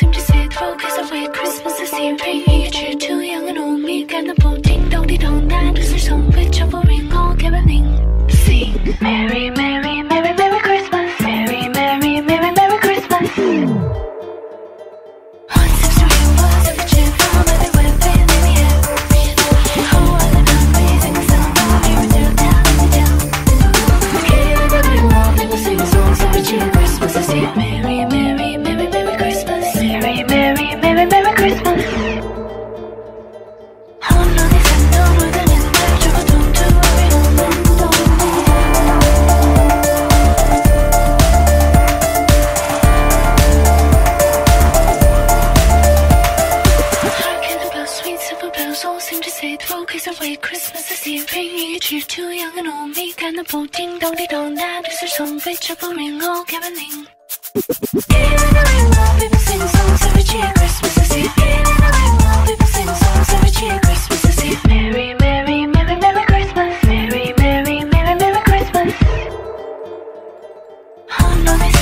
seem to say focus on away Christmas is here Bring me a cheer to young and old me. Got the boat ding dong dee dong That is their song with trouble ring All given Sing. Merry Merry seem to say throw kiss away. Christmas is here. Bringing it cheer to young and old Me. Kind of bold ding dong ding dong. That is her song Up triple ring all caroling people sing songs every Christmas people sing songs every Christmas Merry Merry Merry Merry Christmas. Merry Merry Merry Merry Christmas. Oh no